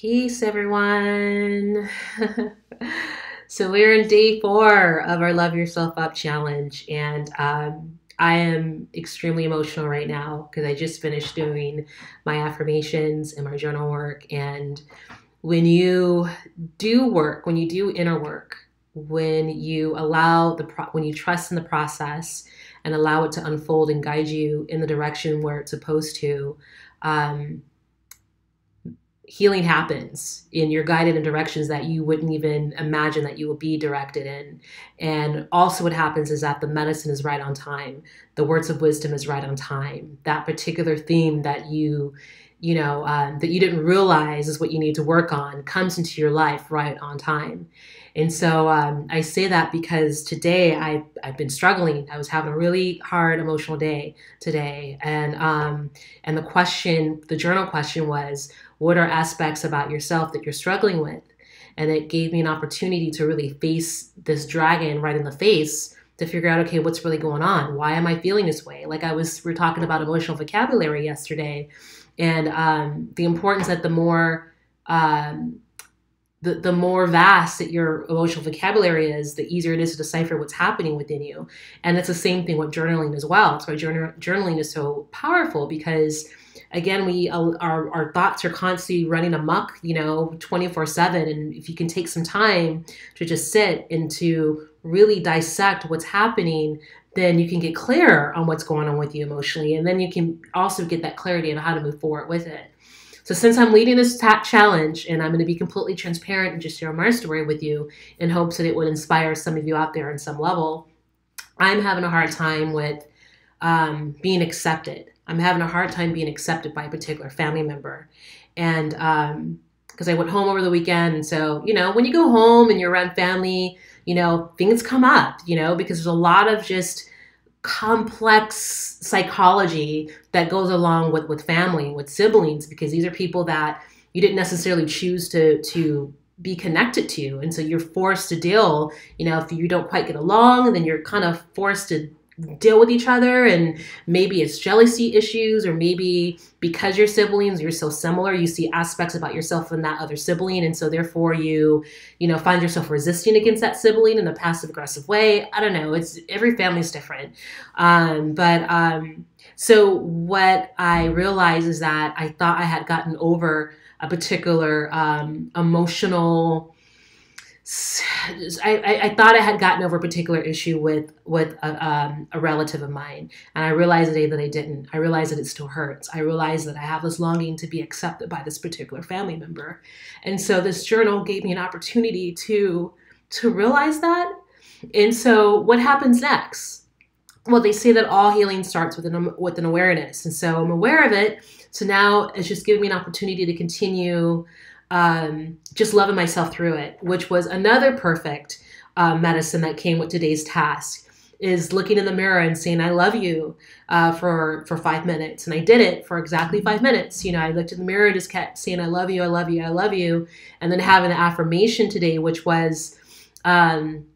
Peace, everyone. so, we're in day four of our Love Yourself Up challenge, and um, I am extremely emotional right now because I just finished doing my affirmations and my journal work. And when you do work, when you do inner work, when you allow the pro- when you trust in the process and allow it to unfold and guide you in the direction where it's supposed to, um, healing happens and you're guided in directions that you wouldn't even imagine that you will be directed in. And also what happens is that the medicine is right on time. The words of wisdom is right on time. That particular theme that you you know um, that you didn't realize is what you need to work on comes into your life right on time and so um, i say that because today I, i've been struggling i was having a really hard emotional day today and um, and the question the journal question was what are aspects about yourself that you're struggling with? And it gave me an opportunity to really face this dragon right in the face to figure out, okay, what's really going on? Why am I feeling this way? Like I was, we are talking about emotional vocabulary yesterday, and um, the importance that the more um, the, the more vast that your emotional vocabulary is, the easier it is to decipher what's happening within you. And it's the same thing with journaling as well. That's why journal, journaling is so powerful because again we uh, our, our thoughts are constantly running amok you know 24 7 and if you can take some time to just sit and to really dissect what's happening then you can get clearer on what's going on with you emotionally and then you can also get that clarity on how to move forward with it so since i'm leading this challenge and i'm going to be completely transparent and just share my story with you in hopes that it would inspire some of you out there on some level i'm having a hard time with um, being accepted I'm having a hard time being accepted by a particular family member. And because um, I went home over the weekend. So, you know, when you go home and you're around family, you know, things come up, you know, because there's a lot of just complex psychology that goes along with, with family, with siblings, because these are people that you didn't necessarily choose to, to be connected to. And so you're forced to deal, you know, if you don't quite get along, then you're kind of forced to deal with each other and maybe it's jealousy issues or maybe because you're siblings you're so similar you see aspects about yourself in that other sibling. And so therefore you you know find yourself resisting against that sibling in a passive aggressive way. I don't know. It's every family's different. Um, but um, so what i realized is that i thought i had gotten over a particular um, emotional I, I, thought I had gotten over a particular issue with with a, um, a, relative of mine, and I realized today that I didn't. I realized that it still hurts. I realized that I have this longing to be accepted by this particular family member, and so this journal gave me an opportunity to to realize that. And so, what happens next? Well, they say that all healing starts with an with an awareness, and so I'm aware of it. So now it's just giving me an opportunity to continue um, just loving myself through it, which was another perfect uh, medicine that came with today's task. Is looking in the mirror and saying "I love you" uh, for for five minutes, and I did it for exactly five minutes. You know, I looked in the mirror, just kept saying "I love you, I love you, I love you," and then having the affirmation today, which was. Um,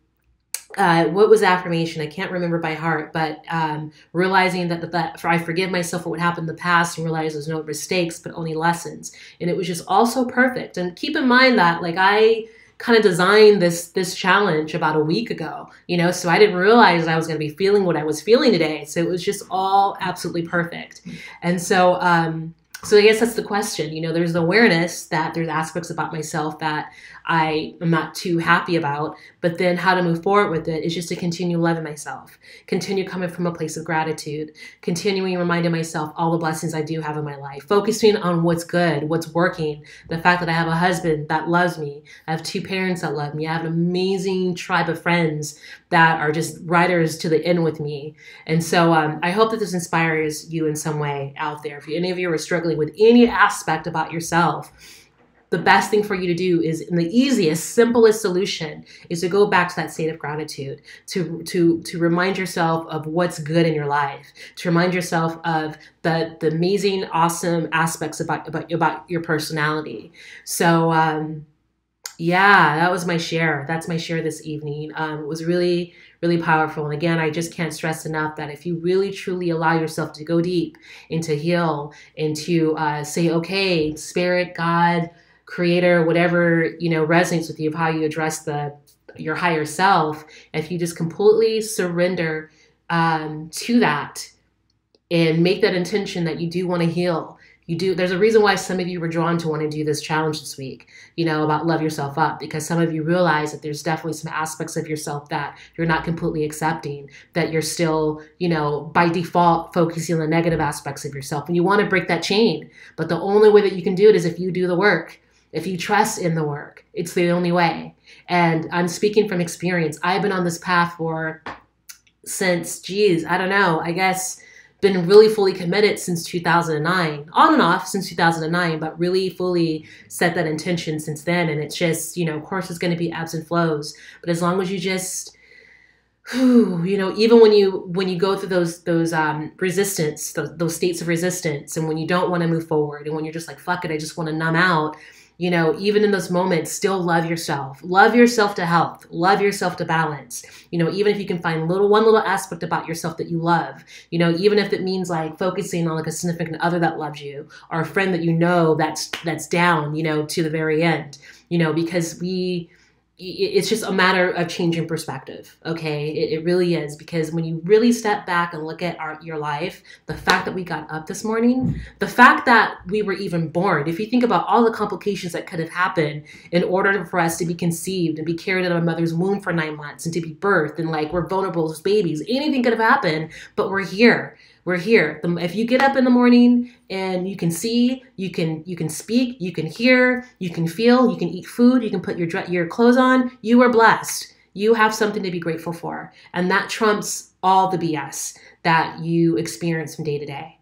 uh, what was affirmation? I can't remember by heart, but um, realizing that, that, that I forgive myself for what happened in the past and realize there's no mistakes, but only lessons. And it was just all so perfect. And keep in mind that like I kind of designed this this challenge about a week ago, you know, so I didn't realize I was going to be feeling what I was feeling today. So it was just all absolutely perfect. And so um, so I guess that's the question. You know, there's the awareness that there's aspects about myself that I am not too happy about, but then how to move forward with it is just to continue loving myself, continue coming from a place of gratitude, continuing reminding myself all the blessings I do have in my life, focusing on what's good, what's working, the fact that I have a husband that loves me, I have two parents that love me, I have an amazing tribe of friends that are just riders to the end with me. And so um, I hope that this inspires you in some way out there. If any of you are struggling with any aspect about yourself, the best thing for you to do is and the easiest simplest solution is to go back to that state of gratitude to to to remind yourself of what's good in your life to remind yourself of the the amazing awesome aspects about about, about your personality. So um yeah that was my share. That's my share this evening. Um, it was really really powerful. And again i just can't stress enough that if you really truly allow yourself to go deep and to heal and to uh, say okay spirit god creator, whatever, you know, resonates with you of how you address the your higher self, if you just completely surrender um, to that and make that intention that you do want to heal. You do there's a reason why some of you were drawn to want to do this challenge this week you know about love yourself up because some of you realize that there's definitely some aspects of yourself that you're not completely accepting that you're still you know by default focusing on the negative aspects of yourself and you want to break that chain. But the only way that you can do it is if you do the work if you trust in the work it's the only way. And i'm speaking from experience. I've been on this path for since geez i don't know i guess been really fully committed since 2009, on and off since 2009, but really fully set that intention since then. And it's just, you know, of course, it's going to be ebbs and flows, but as long as you just, you know, even when you when you go through those those um, resistance, those, those states of resistance, and when you don't want to move forward, and when you're just like, fuck it, I just want to numb out you know, even in those moments, still love yourself. Love yourself to health. Love yourself to balance. You know, even if you can find little one little aspect about yourself that you love, you know, even if it means like focusing on like a significant other that loves you or a friend that you know that's that's down, you know, to the very end. You know, because we it's just a matter of changing perspective okay? It, it, really is because when you really step back and look at our, your life the fact that we got up this morning the fact that we were even born if you think about all the complications that could have happened in order for us to be conceived and be carried of a mother's womb for nine months and to be birthed and like we're vulnerable as babies anything could have happened but we're here we're here. If you get up in the morning and you can see, you can you can speak, you can hear, you can feel, you can eat food, you can put your your clothes on, you are blessed. You have something to be grateful for, and that trumps all the BS that you experience from day to day.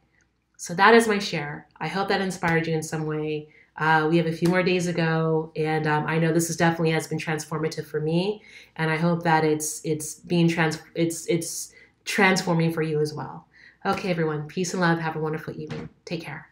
So that is my share. I hope that inspired you in some way. Uh, we have a few more days ago, and um, I know this is definitely has been transformative for me, and I hope that it's it's being trans it's it's transforming for you as well. Okay, everyone. Peace and love. Have a wonderful evening. Take care.